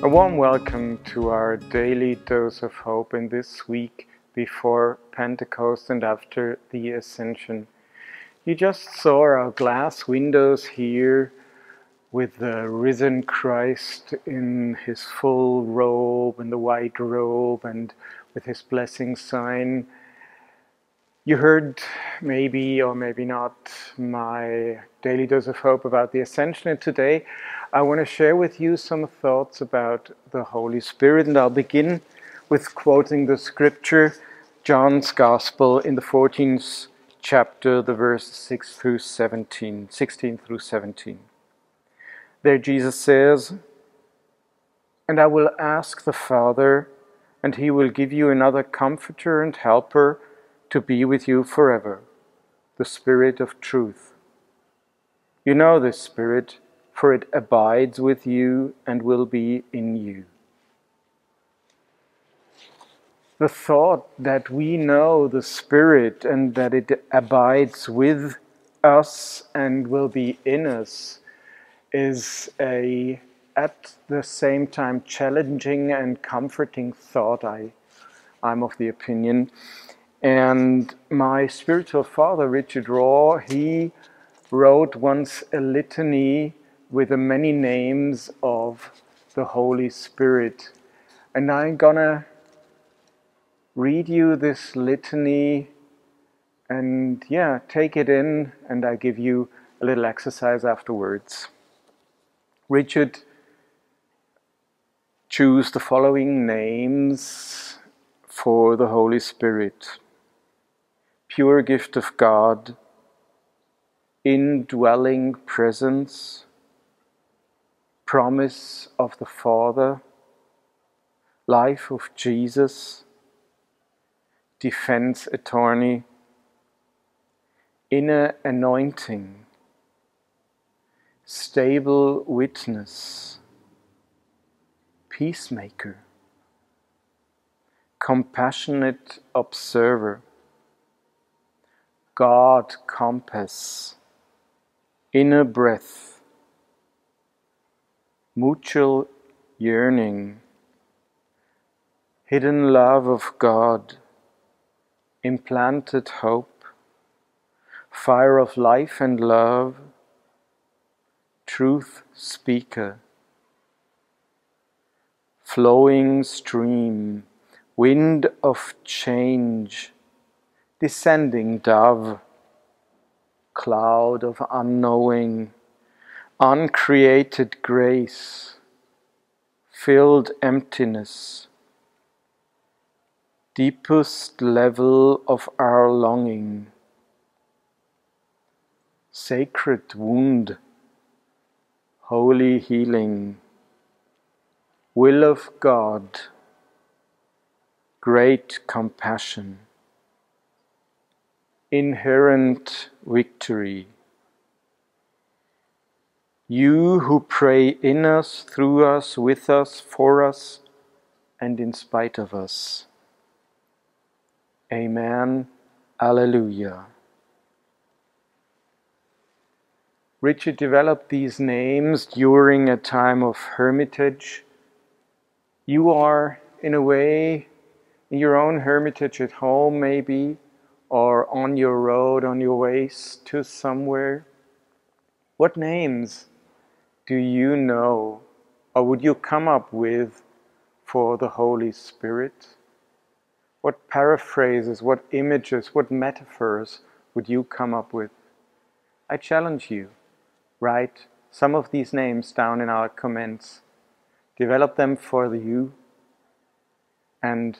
A warm welcome to our daily dose of hope in this week before Pentecost and after the Ascension. You just saw our glass windows here with the risen Christ in his full robe and the white robe and with his blessing sign. You heard maybe or maybe not my daily dose of hope about the Ascension, and today I want to share with you some thoughts about the Holy Spirit, and I'll begin with quoting the scripture, John's Gospel, in the 14th chapter, the verses 6 through 17, 16 through 17. There Jesus says, And I will ask the Father, and he will give you another comforter and helper to be with you forever, the Spirit of truth. You know the Spirit for it abides with you and will be in you. The thought that we know the Spirit and that it abides with us and will be in us is a at the same time challenging and comforting thought I I'm of the opinion and my spiritual father Richard Rohr he wrote once a litany with the many names of the Holy Spirit. And I'm gonna read you this litany and yeah, take it in, and I give you a little exercise afterwards. Richard, choose the following names for the Holy Spirit pure gift of God, indwelling presence promise of the Father, life of Jesus, defense attorney, inner anointing, stable witness, peacemaker, compassionate observer, God compass, inner breath, mutual yearning, hidden love of God, implanted hope, fire of life and love, truth speaker, flowing stream, wind of change, descending dove, cloud of unknowing, uncreated grace, filled emptiness, deepest level of our longing, sacred wound, holy healing, will of God, great compassion, inherent victory you who pray in us, through us, with us, for us, and in spite of us. Amen. Alleluia. Richard developed these names during a time of hermitage. You are, in a way, in your own hermitage at home, maybe, or on your road, on your way to somewhere. What names do you know or would you come up with for the Holy Spirit? What paraphrases, what images, what metaphors would you come up with? I challenge you, write some of these names down in our comments. Develop them for you, and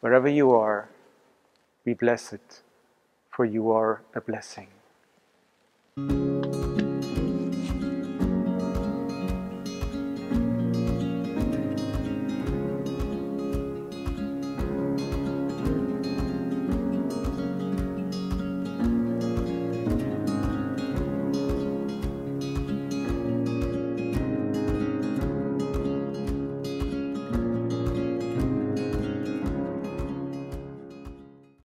wherever you are, be blessed, for you are a blessing.